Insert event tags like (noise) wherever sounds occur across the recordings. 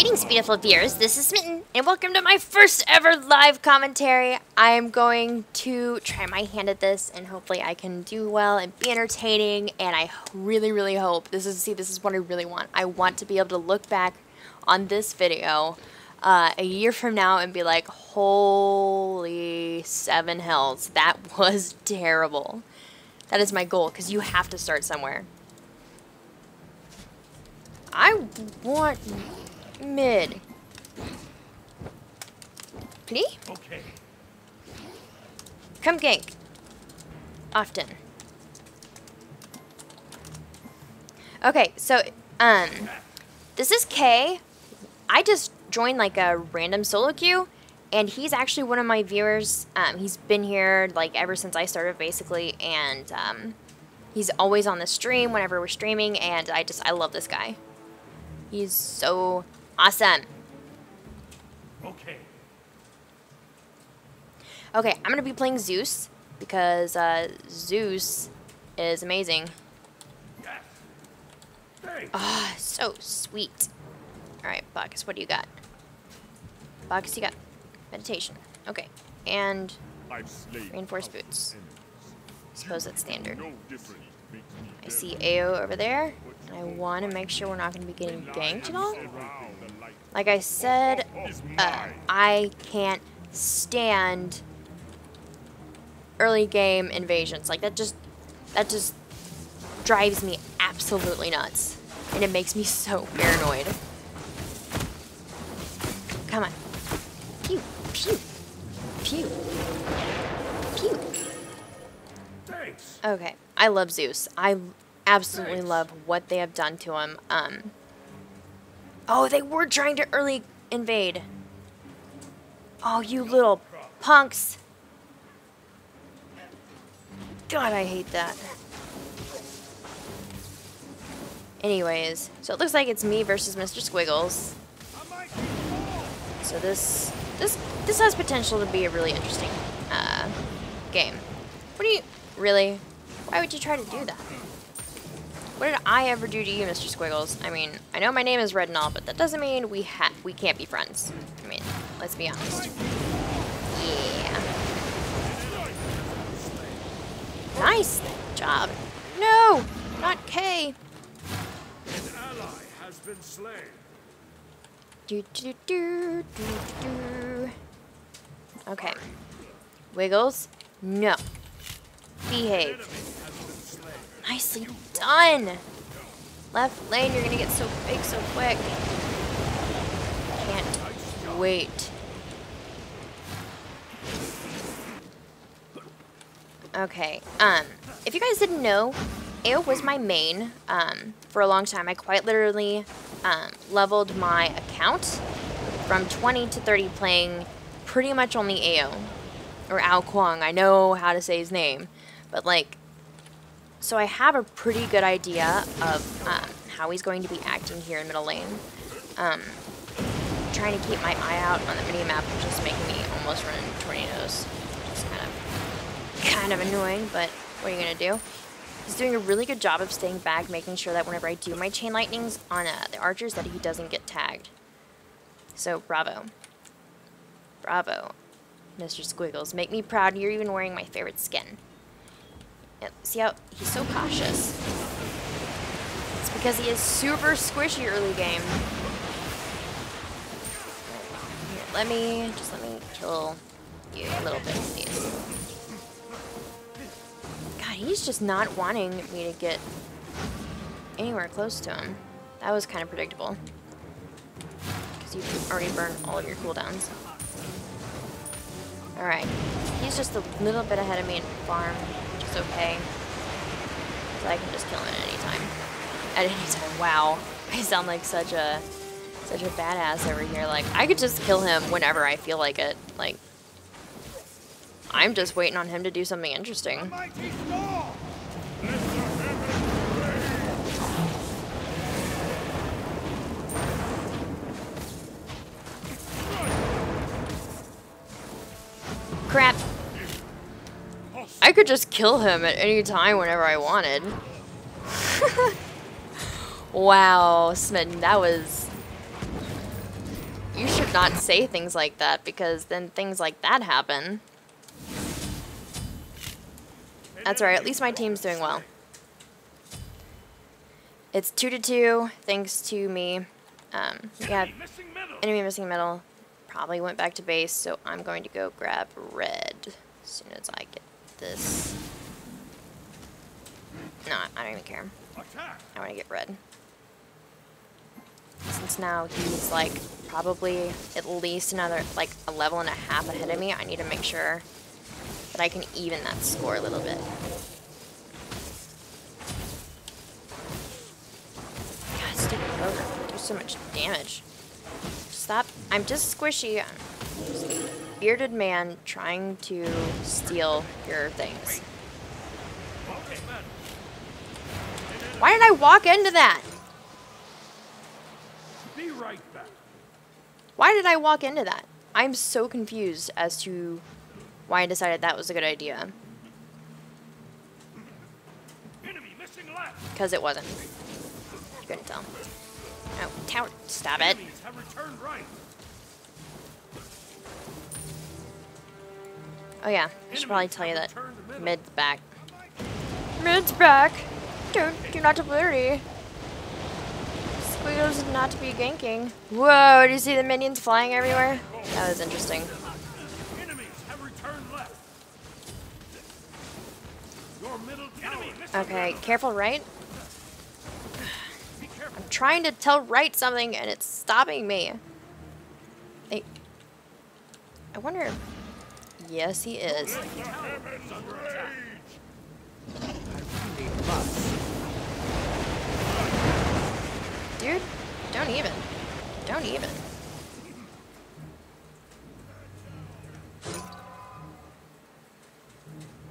Greetings, beautiful viewers. This is Smitten, and welcome to my first ever live commentary. I am going to try my hand at this, and hopefully I can do well and be entertaining. And I really, really hope this is see this is what I really want. I want to be able to look back on this video uh, a year from now and be like, "Holy seven hells, that (laughs) was terrible." That is my goal, because you have to start somewhere. I want mid. Please? Okay. Come gank. Often. Okay, so, um, this is Kay. I just joined like a random solo queue, and he's actually one of my viewers. Um, he's been here like ever since I started basically, and um, he's always on the stream whenever we're streaming, and I just, I love this guy. He's so awesome. Okay. Okay, I'm gonna be playing Zeus because uh, Zeus is amazing. Yes. Thanks. Ah, so sweet. All right, Bacchus, what do you got? Bacchus, you got meditation. Okay, and Reinforced boots. enemies. suppose that's standard. No difference makes me I see AO over there, and I want to make sure we're not going to be getting ganked at all. Around the light. Like I said, uh. I can't stand early game invasions. Like that just that just drives me absolutely nuts. And it makes me so paranoid. Come on. Pew, pew, pew, pew. Thanks. Okay, I love Zeus. I absolutely love what they have done to him. Um. Oh, they were trying to early invade. Oh, you little punks. God, I hate that. Anyways, so it looks like it's me versus Mr. Squiggles. So this this this has potential to be a really interesting uh, game. What do you really? Why would you try to do that? What did I ever do to you, Mr. Squiggles? I mean, I know my name is Red and all, but that doesn't mean we ha we can't be friends. I mean, let's be honest. Yeah. Nice job. No, not K. Do, do, do, do, do. Okay. Wiggles? No. Behave. Enemy has been slain. Nicely done! Left lane, you're gonna get so big so quick. Can't wait. Okay, um, if you guys didn't know, AO was my main, um, for a long time. I quite literally, um, leveled my account from 20 to 30 playing pretty much only AO. Or Ao Kuang, I know how to say his name. But like, so I have a pretty good idea of um, how he's going to be acting here in middle lane. Um, trying to keep my eye out on the mini map, which is making me almost run into tornadoes. Is kind of, kind of annoying, but what are you gonna do? He's doing a really good job of staying back, making sure that whenever I do my chain lightnings on uh, the archers, that he doesn't get tagged. So bravo, bravo, Mr. Squiggles. Make me proud. You're even wearing my favorite skin. See how he's so cautious? It's because he is super squishy early game. Here, let me, just let me kill you a little bit, please. God, he's just not wanting me to get anywhere close to him. That was kind of predictable. Because you've already burned all of your cooldowns. Alright. He's just a little bit ahead of me in farm, is okay. So I can just kill him at any time. At any time. Wow. (laughs) I sound like such a such a badass over here. Like, I could just kill him whenever I feel like it. Like, I'm just waiting on him to do something interesting. I could just kill him at any time whenever I wanted. (laughs) wow, Smitten, that was you should not say things like that because then things like that happen. That's alright, at least my team's doing well. It's 2 to 2, thanks to me. Um, yeah, Enemy missing middle. enemy missing middle. Probably went back to base, so I'm going to go grab red as soon as I get this. No, I don't even care. I want to get red. Since now he's like probably at least another like a level and a half ahead of me, I need to make sure that I can even that score a little bit. God, stupid ogre. Do so much damage. Stop. I'm just squishy. I'm just bearded man trying to steal your things. Why did I walk into that? Be right back. Why did I walk into that? I'm so confused as to why I decided that was a good idea. Enemy missing left. Because it wasn't. Couldn't tell. Oh, tower. Stop it. Oh, yeah. I should probably tell you that mid's back. Mid's back. Don't, do not worry. Squiggles is not to be ganking. Whoa, do you see the minions flying everywhere? That was interesting. Okay, careful, right? I'm trying to tell right something and it's stopping me. I, I wonder. Yes, he is. Heaven's under attack. Dude, don't even. Don't even.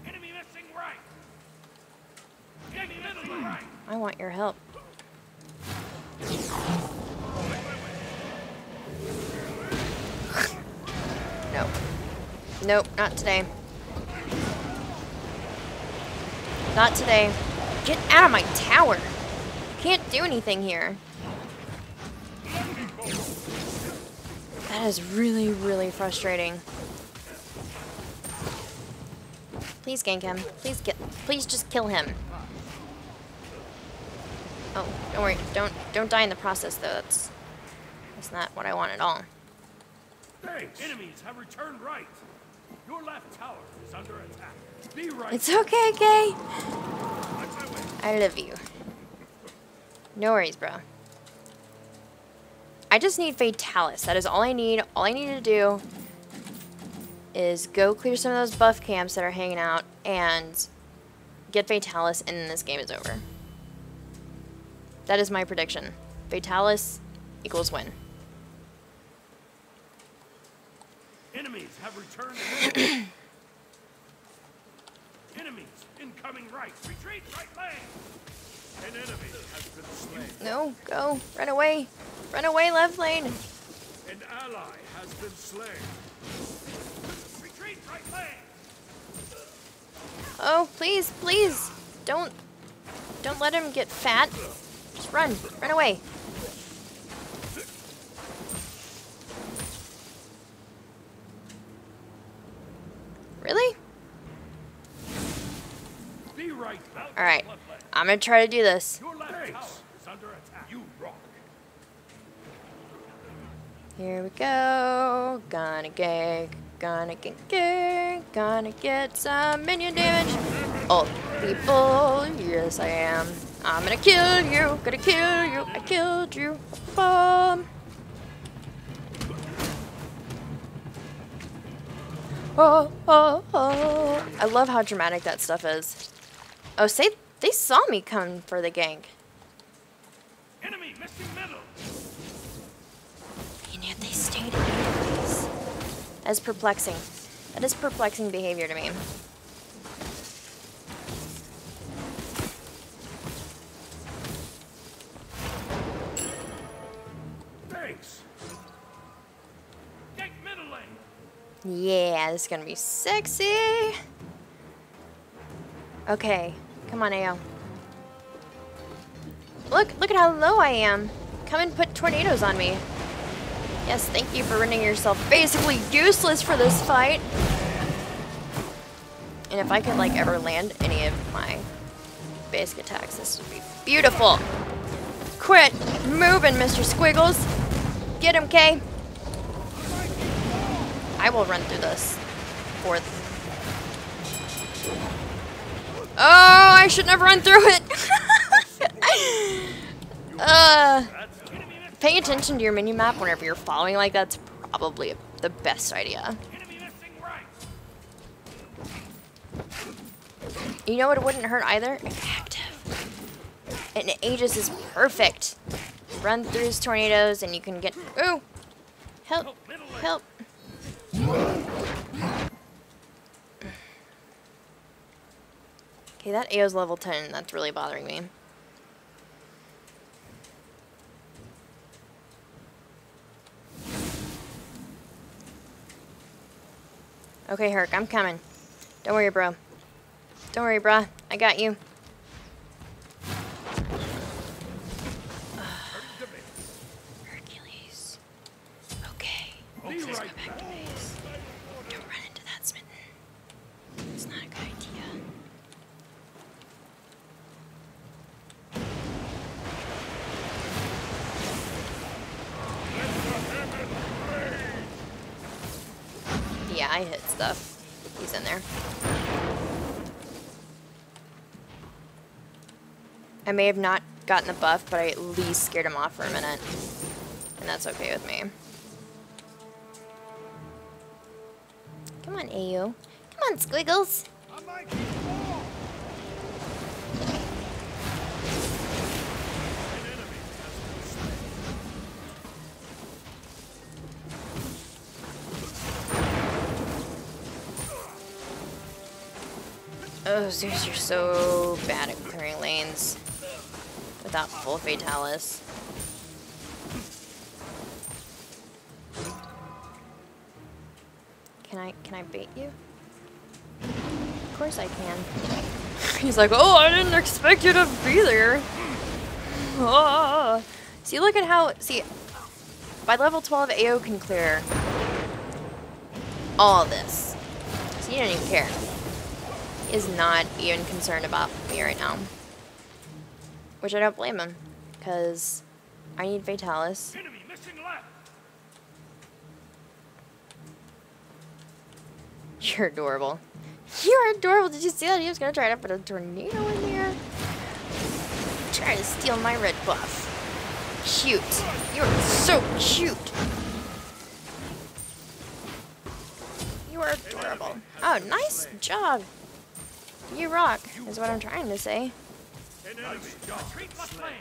Enemy missing right. Enemy middle right. I want your help. Nope, not today. Not today. Get out of my tower. Can't do anything here. That is really, really frustrating. Please gank him. Please get. Please just kill him. Oh, don't worry. Don't don't die in the process though. That's that's not what I want at all. Thanks. Enemies have returned right. Your left tower is under attack. Be right. It's okay, Kay. Watch my way. I love you. No worries, bro. I just need Fatalis. That is all I need. All I need to do is go clear some of those buff camps that are hanging out and get Fatalis, and then this game is over. That is my prediction. Fatalis equals win. Enemies have returned. (coughs) Enemies incoming right. Retreat right lane. An enemy has been slain. No, go. Run away. Run away, left lane. An ally has been slain. Retreat right lane. Oh, please, please. Don't don't let him get fat. Just run. Run away. Really? Be right. Out All right. I'm going to try to do this. Your left tower is under attack. You rock. Here we go. Gonna get gonna get get gonna get some minion damage. Oh, people, yes I am. I'm gonna kill you, gonna kill you, I killed you. Bomb. Oh, oh, oh. I love how dramatic that stuff is. Oh, say they saw me come for the gank. Enemy missing middle. And yet they stayed in place. That is perplexing. That is perplexing behavior to me. Thanks. Gank middle lane. Yeah, this is gonna be sexy. Okay, come on, AO. Look, look at how low I am. Come and put tornadoes on me. Yes, thank you for rendering yourself basically useless for this fight. And if I could like ever land any of my basic attacks, this would be beautiful. Quit moving, Mr. Squiggles. Get him, Kay. I will run through this. Fourth. Oh, I should never run through it. (laughs) uh, paying attention to your mini map whenever you're following like that's probably the best idea. You know what it wouldn't hurt either? And Aegis is perfect. Run through his tornadoes and you can get... Ooh! Help! Help! Okay, that AO's level 10. That's really bothering me. Okay, Herc, I'm coming. Don't worry, bro. Don't worry, bruh. I got you. Hercules. Okay. Let's go back to base. Don't run into that smitten. It's not a good idea. Yeah, I hit stuff. He's in there. I may have not gotten the buff, but I at least scared him off for a minute. And that's okay with me. Come on, AU. Come on, Squiggles. Oh, Zeus, you're so bad at clearing lanes Fatalis. Can I, can I bait you? Of course I can. (laughs) He's like, oh, I didn't expect you to be there. (laughs) Ah. See, look at how, see, by level 12, AO can clear all this. So you don't even care. He is not even concerned about me right now. Which I don't blame him, because I need Fatalis. Enemy missing left. (laughs) You're adorable. You're adorable. Did you see that? He was going to try to put a tornado in there. Try to steal my red buff. Cute. You're so cute. You are adorable. Oh, nice job. You rock, is what I'm trying to say. An enemy job. Retreat left lane.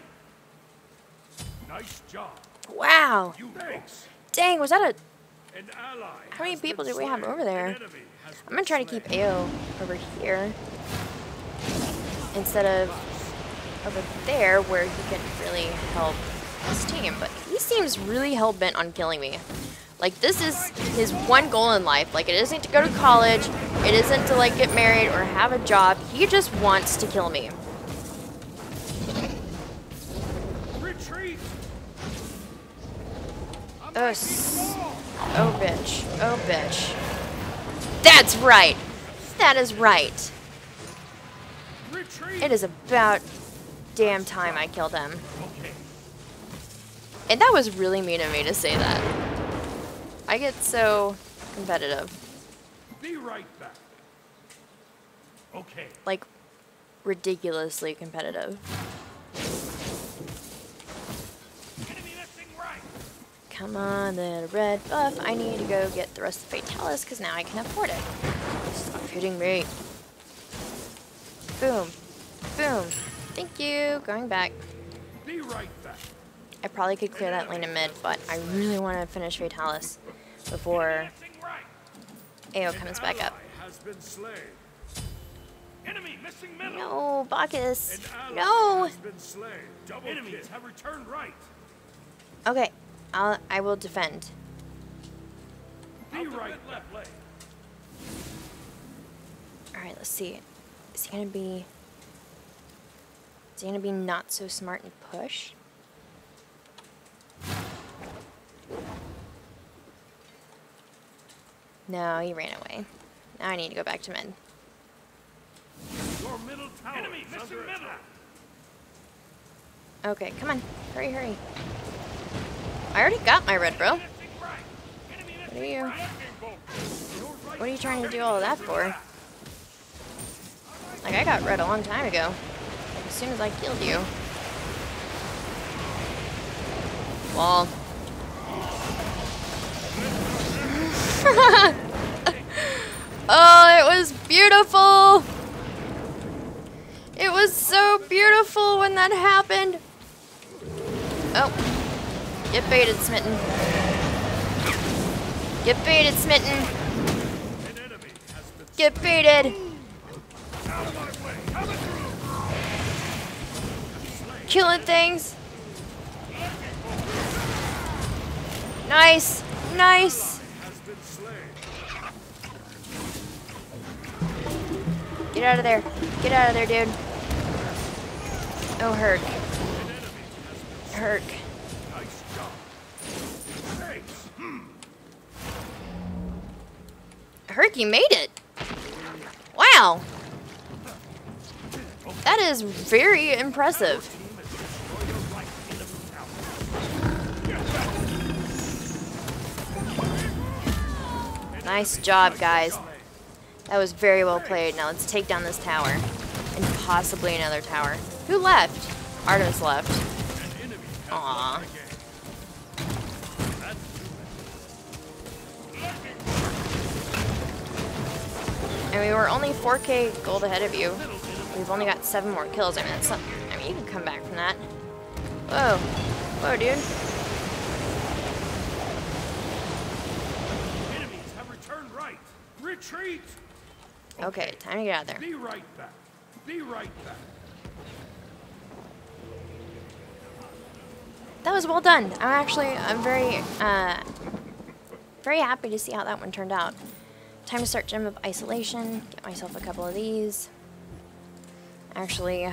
Nice job. Wow. You thanks. Dang, was that a... An ally. How many people been do we have over there? An enemy has I'm gonna try to keep AO over here. Instead of over there where he can really help his team. But he seems really hell-bent on killing me. Like, this is his one goal in life. Like, it isn't to go to college. It isn't to, like, get married or have a job. He just wants to kill me. Oh, oh, bitch. Oh, bitch. That's right. That is right. It is about damn time I killed him. Okay. And that was really mean of me to say that. I get so competitive. Be right back. Okay. Like, ridiculously competitive. Enemy missing right. Come on, little red buff. I need to go get the rest of Fatalis because now I can afford it. Stop hitting me. Boom. Boom. Thank you. Going back. Be right back. I probably could clear that lane in mid, but I really want to finish Fatalis before AO comes back up. Ally has been slain. Enemy missing middle. No, Bacchus. No. has been slain. Double Enemies have returned right. Okay, I'll, I will defend. Be right. All right, let's see. Is he gonna be? Is he gonna be not so smart and push? No, he ran away. Now I need to go back to men. Your middle tower Enemy is under attack. Okay, come on. Hurry, hurry. I already got my red, bro. What are you... What are you trying to do all that for? Like, I got red a long time ago. As soon as I killed you. Wall. (laughs) oh, it was beautiful! It was so beautiful when that happened. Oh. Get baited, Smitten. Get baited, Smitten. Get baited. Killing things. Nice. Nice. Get out of there. Get out of there, dude. Oh, Herc. Herc. Herc, you made it. Wow. That is very impressive. Nice job, guys. That was very well played. Now let's take down this tower. And possibly another tower. Who left? Artemis left. Aww. And we were only 4k gold ahead of you. We've only got seven more kills. I mean, that's something. I mean, you can come back from that. Whoa. Whoa, dude. Enemies have returned right. Retreat! Okay, time to get out of there. Be right back. Be right back. That was well done. I'm actually, I'm very, uh, very happy to see how that one turned out. Time to start Gem of Isolation. Get myself a couple of these. Actually, uh,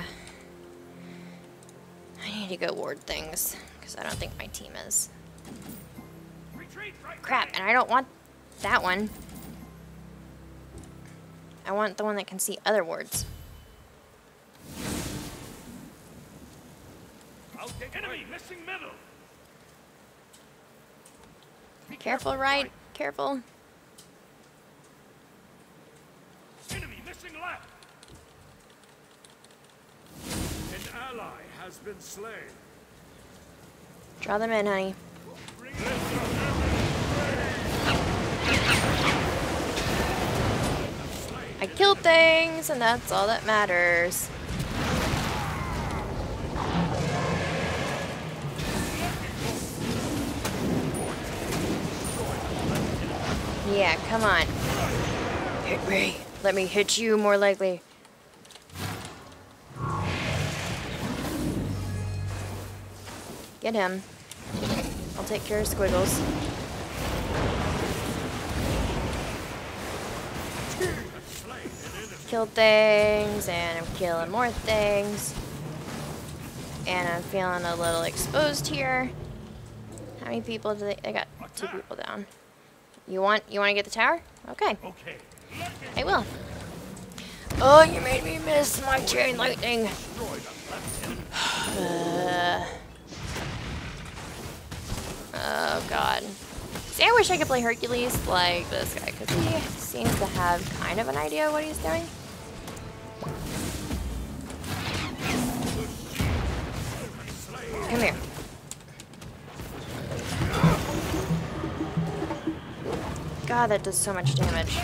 I need to go ward things, because I don't think my team is. Crap, and I don't want that one. I want the one that can see other wards. Enemy missing middle. Careful, right? Careful. Enemy missing left. An ally has been slain. Draw them in, honey. I killed things, and that's all that matters. Yeah, come on. Hit me. Let me hit you more likely. Get him. I'll take care of Squiggles. Killed things, and I'm killing more things. And I'm feeling a little exposed here. How many people do they? I got two people down. You want you want to get the tower? Okay. Okay. I will. Oh, you made me miss my chain lightning. (sighs) Uh, oh god. See, I wish I could play Hercules like this guy, because he seems to have kind of an idea of what he's doing. Come here. God, that does so much damage.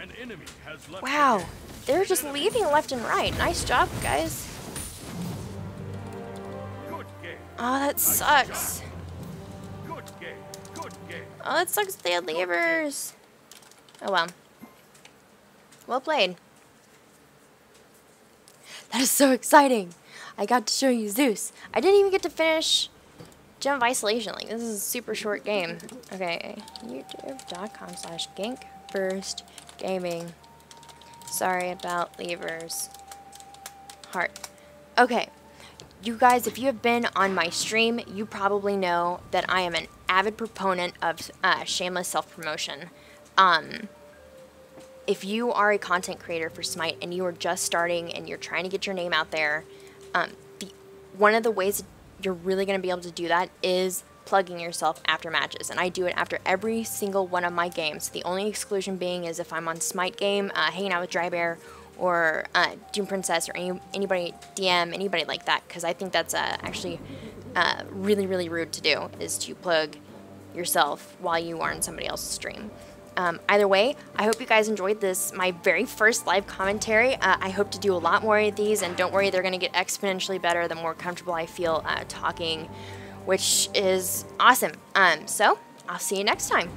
An enemy has left Wow. They're just leaving left and right. Nice job, guys. Oh, that sucks. Good game. Good game. Oh, that sucks they had leavers. Oh, well. Well played. That is so exciting. I got to show you Zeus. I didn't even get to finish Gem of Isolation. Like, this is a super short game. Okay, youtube.com slash gankfirst gaming. Sorry about leavers. Heart. Okay. You guys, if you have been on my stream, you probably know that I am an avid proponent of uh, shameless self-promotion. Um, if you are a content creator for Smite and you are just starting and you're trying to get your name out there, um, the, one of the ways you're really going to be able to do that is plugging yourself after matches. And I do it after every single one of my games. The only exclusion being is if I'm on Smite game, uh, hanging out with Drybear, or uh, Doom Princess, or any, anybody, DM, anybody like that, because I think that's uh, actually uh, really, really rude to do, is to plug yourself while you are in somebody else's stream. Um, either way, I hope you guys enjoyed this, my very first live commentary. Uh, I hope to do a lot more of these, and don't worry, they're going to get exponentially better the more comfortable I feel uh, talking, which is awesome. Um, so, I'll see you next time.